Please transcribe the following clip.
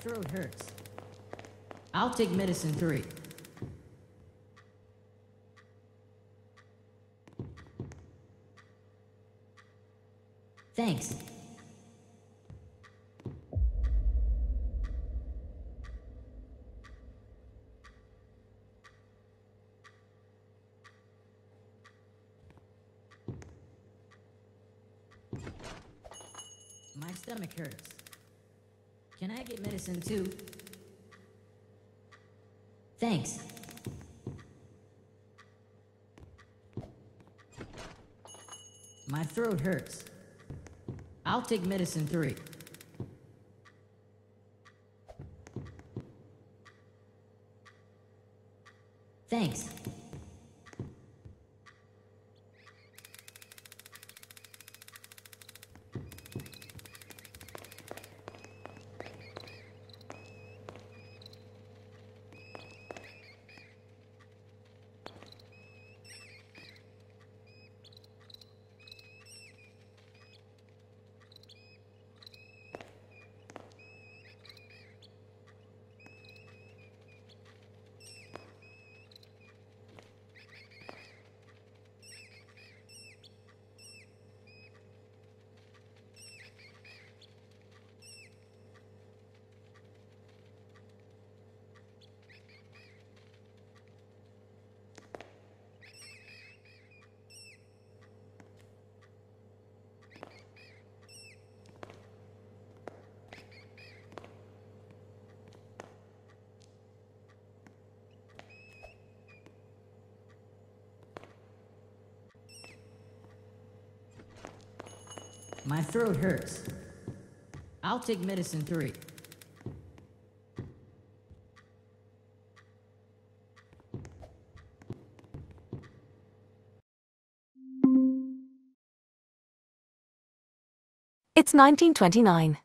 throat hurts. I'll take medicine three. Thanks. My stomach hurts. Can I get medicine too? Thanks. My throat hurts. I'll take medicine three. Thanks. My throat hurts. I'll take medicine three. It's 1929.